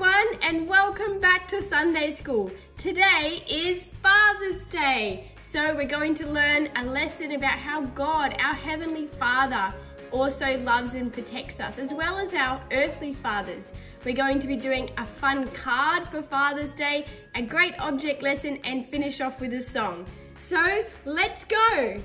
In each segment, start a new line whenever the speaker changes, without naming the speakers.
everyone, and welcome back to Sunday School. Today is Father's Day, so we're going to learn a lesson about how God, our Heavenly Father, also loves and protects us, as well as our earthly fathers. We're going to be doing a fun card for Father's Day, a great object lesson, and finish off with a song. So let's go!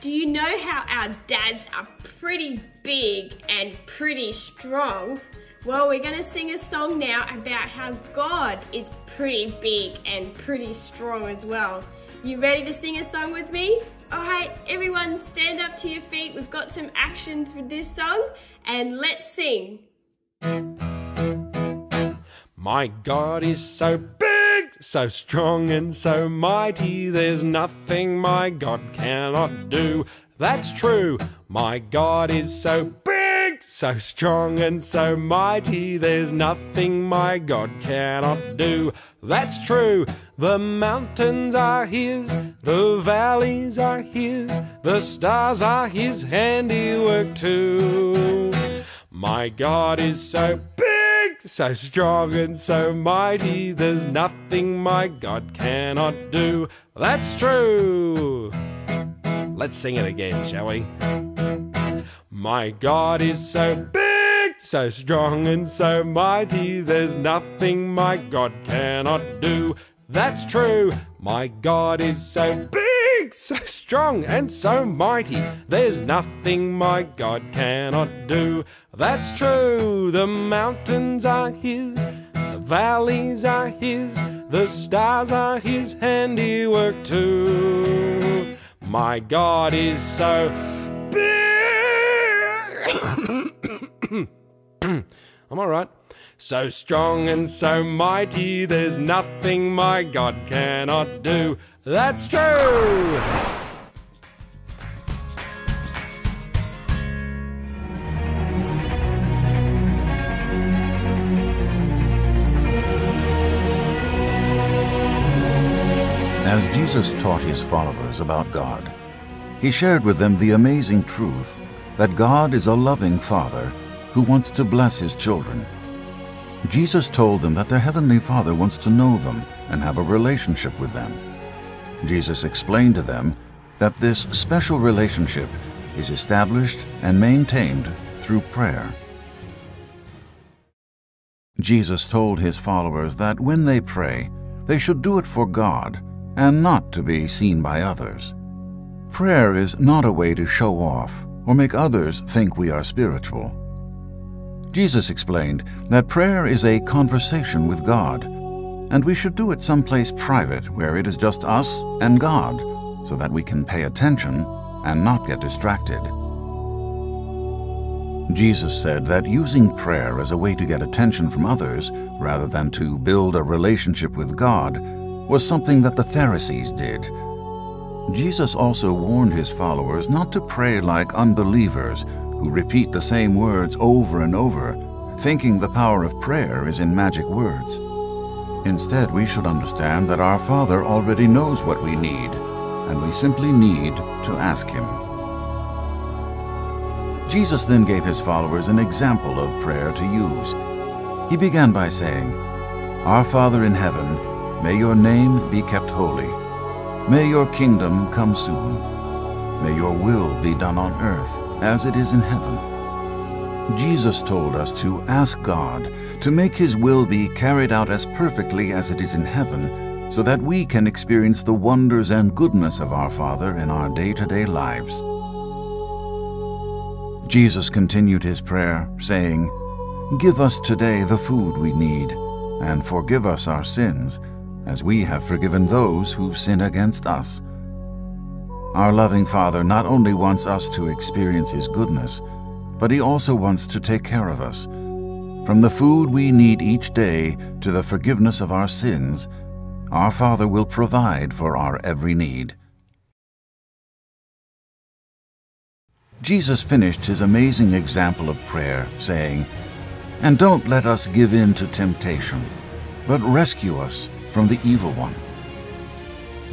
Do you know how our dads are pretty big and pretty strong? Well, we're gonna sing a song now about how God is pretty big and pretty strong as well. You ready to sing a song with me? All right, everyone stand up to your feet. We've got some actions with this song and let's sing.
My God is so so strong and so mighty, there's nothing my God cannot do. That's true, my God is so big, so strong and so mighty, there's nothing my God cannot do. That's true, the mountains are His, the valleys are His, the stars are His handiwork too. My God is so big so strong and so mighty, there's nothing my God cannot do. That's true. Let's sing it again, shall we? My God is so big, so strong and so mighty, there's nothing my God cannot do. That's true. My God is so big, so strong, and so mighty. There's nothing my God cannot do. That's true. The mountains are His, the valleys are His, the stars are His handiwork too. My God is so big. I'm all right. So strong and so mighty, there's nothing my God cannot do. That's true!
As Jesus taught his followers about God, he shared with them the amazing truth that God is a loving Father who wants to bless his children. Jesus told them that their Heavenly Father wants to know them and have a relationship with them. Jesus explained to them that this special relationship is established and maintained through prayer. Jesus told his followers that when they pray, they should do it for God and not to be seen by others. Prayer is not a way to show off or make others think we are spiritual. Jesus explained that prayer is a conversation with God, and we should do it someplace private where it is just us and God, so that we can pay attention and not get distracted. Jesus said that using prayer as a way to get attention from others rather than to build a relationship with God was something that the Pharisees did. Jesus also warned his followers not to pray like unbelievers who repeat the same words over and over, thinking the power of prayer is in magic words. Instead, we should understand that our Father already knows what we need, and we simply need to ask Him. Jesus then gave His followers an example of prayer to use. He began by saying, Our Father in heaven, may your name be kept holy. May your kingdom come soon. May your will be done on earth as it is in heaven. Jesus told us to ask God to make His will be carried out as perfectly as it is in heaven so that we can experience the wonders and goodness of our Father in our day-to-day -day lives. Jesus continued his prayer, saying, Give us today the food we need, and forgive us our sins, as we have forgiven those who sin against us our loving Father not only wants us to experience His goodness, but He also wants to take care of us. From the food we need each day to the forgiveness of our sins, our Father will provide for our every need. Jesus finished his amazing example of prayer, saying, And don't let us give in to temptation, but rescue us from the evil one.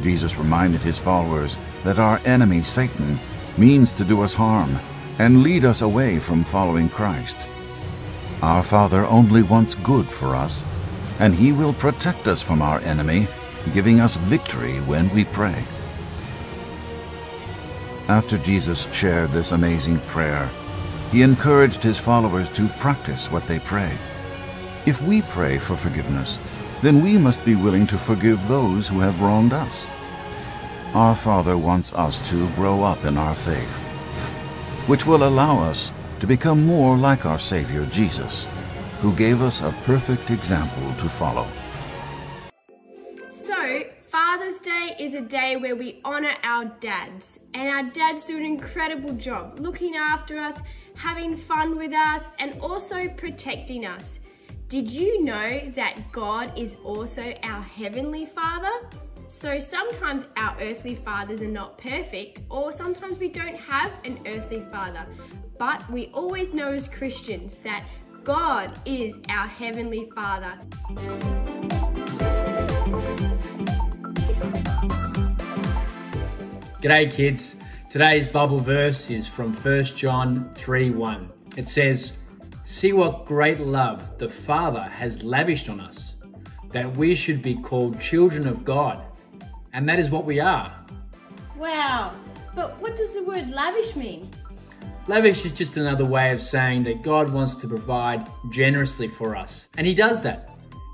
Jesus reminded his followers that our enemy, Satan, means to do us harm, and lead us away from following Christ. Our Father only wants good for us, and He will protect us from our enemy, giving us victory when we pray. After Jesus shared this amazing prayer, He encouraged His followers to practice what they pray. If we pray for forgiveness, then we must be willing to forgive those who have wronged us. Our Father wants us to grow up in our faith, which will allow us to become more like our Savior Jesus, who gave us a perfect example to follow.
So, Father's Day is a day where we honour our dads, and our dads do an incredible job looking after us, having fun with us, and also protecting us. Did you know that God is also our Heavenly Father? So sometimes our earthly fathers are not perfect, or sometimes we don't have an earthly father. But we always know as Christians that God is our Heavenly Father.
G'day kids. Today's Bible verse is from 1 John 3 1. It says, See what great love the Father has lavished on us, that we should be called children of God. And that is what we are.
Wow, but what does the word lavish mean?
Lavish is just another way of saying that God wants to provide generously for us. And He does that.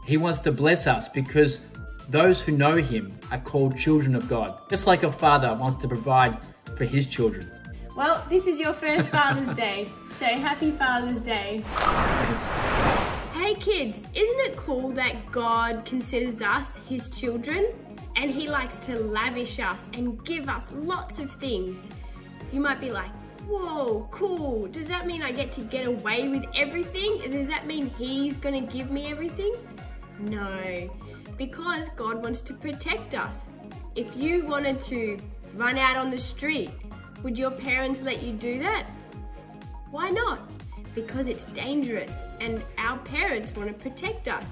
He wants to bless us because those who know Him are called children of God, just like a father wants to provide for his children.
Well, this is your first Father's Day, so happy Father's Day. Hey kids, isn't it cool that God considers us His children? And He likes to lavish us and give us lots of things. You might be like, whoa, cool. Does that mean I get to get away with everything? Does that mean He's gonna give me everything? No, because God wants to protect us. If you wanted to run out on the street, would your parents let you do that? Why not? Because it's dangerous and our parents want to protect us.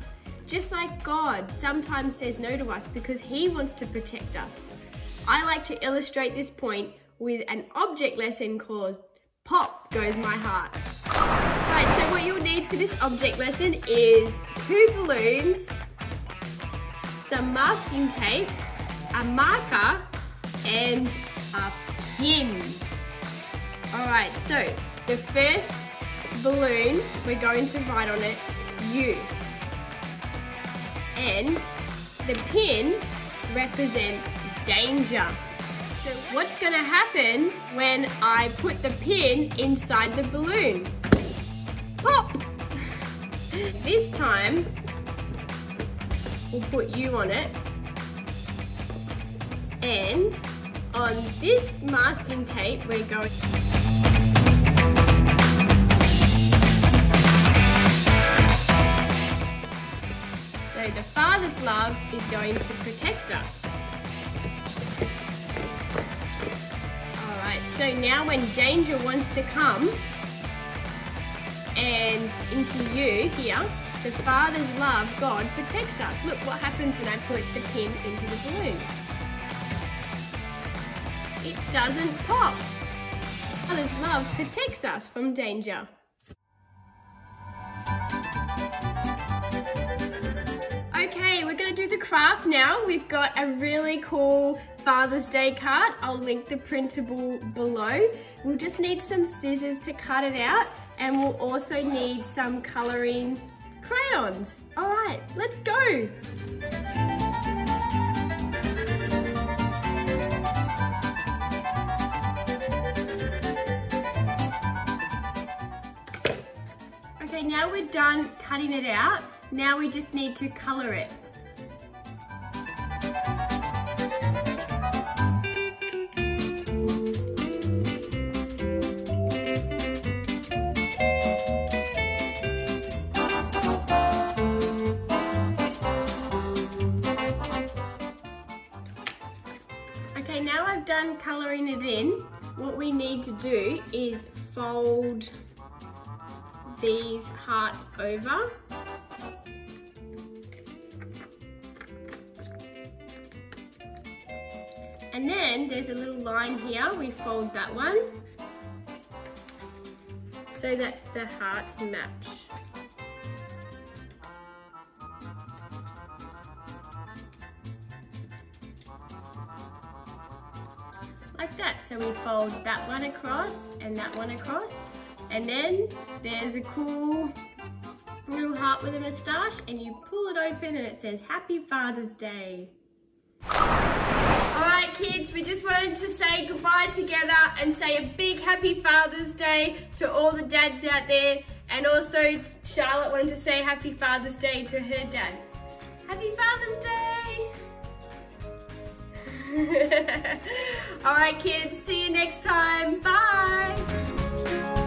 Just like God sometimes says no to us because He wants to protect us. I like to illustrate this point with an object lesson called Pop Goes My Heart. Right, so what you'll need for this object lesson is two balloons, some masking tape, a marker, and a pin. Alright, so the first balloon, we're going to write on it U. And the pin represents danger. So what's gonna happen when I put the pin inside the balloon? Pop! This time, we'll put you on it. And on this masking tape, we're going... So the Father's love is going to protect us. Alright, so now when danger wants to come, and into you here, the Father's love, God, protects us. Look what happens when I put the pin into the balloon. It doesn't pop. Father's love protects us from danger. Craft now. We've got a really cool Father's Day card. I'll link the printable below. We'll just need some scissors to cut it out and we'll also need some coloring crayons. All right, let's go. Okay, now we're done cutting it out. Now we just need to color it. Done colouring it in, what we need to do is fold these hearts over. And then there's a little line here, we fold that one. so that the hearts match. Like that. So we fold that one across and that one across. And then there's a cool little heart with a moustache and you pull it open and it says Happy Father's Day. Alright kids, we just wanted to say goodbye together and say a big happy Father's Day to all the dads out there and also Charlotte wanted to say happy Father's Day to her dad. Happy Father's Day! All right, kids, see you next time. Bye.